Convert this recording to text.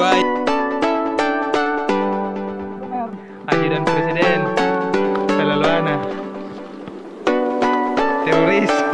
gua ajudan presiden Pelaloana teroris.